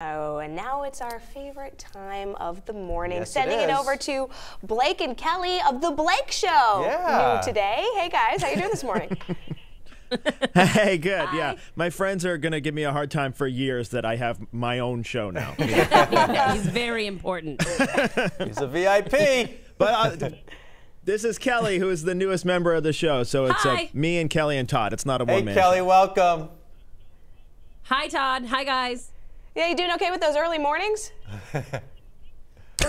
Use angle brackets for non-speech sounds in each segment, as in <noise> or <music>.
Oh, and now it's our favorite time of the morning. Yes, it Sending it, is. over to Blake and Kelly of the Blake Show. Yeah. New today. Hey guys, how you doing this morning? <laughs> Hey, good. Yeah, my friends are gonna give me a hard time for years that I have my own show now. <laughs> He's very important. <laughs> He's a VIP. but uh, this is Kelly, who is the newest member of the show. So it's uh, me and Kelly and Todd. It's not a hey, one man. Kelly, welcome. Hi, Todd. Hi, guys. Yeah, you doing okay with those early mornings? <laughs> <laughs>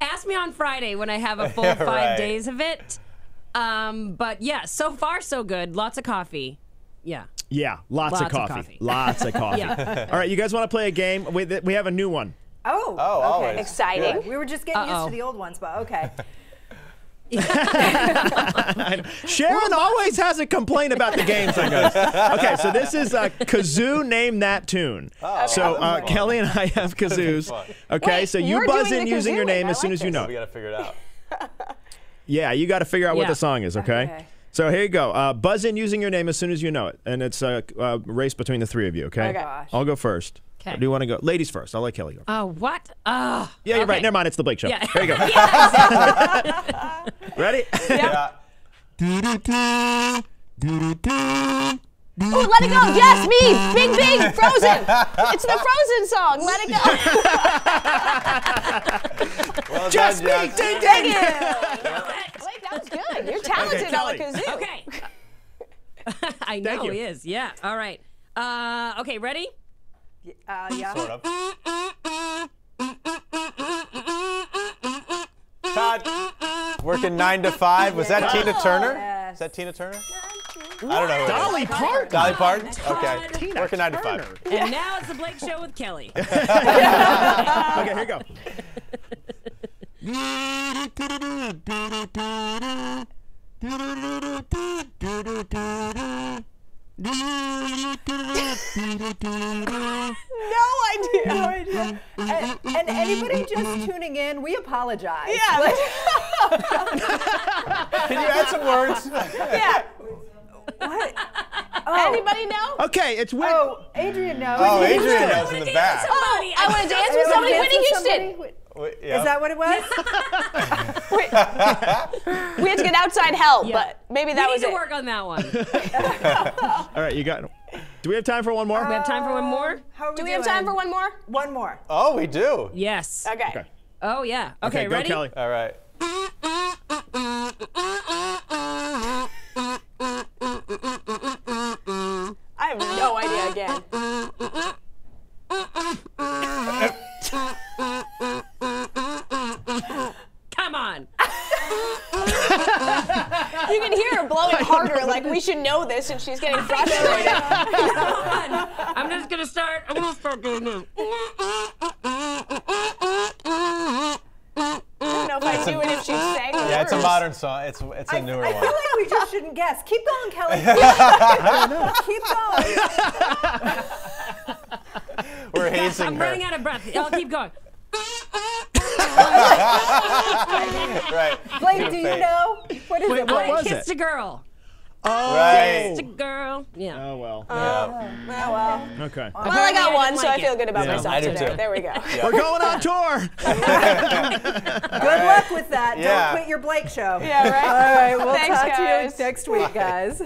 Ask me on Friday when I have a <laughs> full Yeah, five right. days of it. Um, but yeah, so far so good. Lots of coffee. Yeah. Yeah, lots, Lots of of coffee. coffee. Lots of coffee. Yeah. All right, you guys want to play a game? We, th- we have a new one. Oh, Oh, okay. always. Exciting. Good. We were just getting used Uh-oh. to the old ones, but okay. <laughs> Sharon always has a complaint about the games I goes. <laughs> Okay, so this is uh, kazoo. Name that tune. so uh, Kelly and I have kazoos. Okay, Wait, so you buzz in using your name I as soon like as you this. know. We it. got to figure it out. <laughs> Yeah, you got to figure out what the song is. Okay. Okay. So here you go. Uh, buzz in using your name as soon as you know it, and it's a uh, race between the three of you. Okay. Okay. Gosh. I'll go first. 'Kay. Or do you want to go? Ladies first. I'll let Kelly go. Oh, what? Oh. yeah, you're right. Never mind. It's the Blake Show. Yeah. There you go. <laughs> <laughs> Ready? Yeah. Oh, let it go. Yes, me. Big, big. Frozen. It's the Frozen song. Let it go. <laughs> Well Just done, me. Jack. Ding, Thank ding. Blake, that was good. You're talented on the kazoo. Okay. I know you. he is. Yeah. All right. Uh, okay, ready? Uh, yeah. Sort of. Todd, working nine to five. Was that Tina Turner? Yes. Is that Tina Turner? I don't know. Who. Dolly Parton. Dolly Parton? Okay. Tina Working nine to Turner. five. And now it's the Blake Show with Kelly. <laughs> Okay, here you go. <laughs> No idea. No and, and anybody just tuning in, we apologize. Yeah. Like, <laughs> Can you add some words? yeah. what? Oh, Anybody know? Okay, it's Whit- oh, Adrian knows. Oh, Whitney Adrian Houston. knows in the back. Oh, I want to dance with somebody. dance Whitney with Houston. somebody. Wait, yeah. Is that what it was? <laughs> We had to get outside help, Yeah. but maybe that We that need was to it. work on that one. <laughs> All right, you got. Do we have time for one more? we have time for one more? Um, how are Do we have time for one more? One more. Oh, we do. Yes. Okay. Okay. Oh, yeah. Okay, Okay, go ready? Kelly. All right. I have no idea again. <laughs> You can hear her blowing <laughs> harder, like we should know this, and she's getting <laughs> frustrated. <laughs> I'm just going to start. I'm going to start doing this. I don't know if I do it if she sang the Yeah, it's a modern song. It's it's a I, newer one. I feel like we just shouldn't guess. Keep going, Kelly. Keep going. We're hazing I'm her. running out of breath. I'll keep going. Right. Blake, do you know? What is Wait, it? what Blake? was Kissed it? a girl. Oh, Right. Kissed a girl. Yeah. Oh well. Uh, yeah. Oh, well. Okay. Well, I got I one, didn't so I feel good about Yeah. myself I do today. too. There we go. <laughs> We're going on tour. <laughs> Good luck with that. Yeah. Don't quit your Blake show. Yeah, right? All right, we'll Thanks, talk guys. to you next week, guys.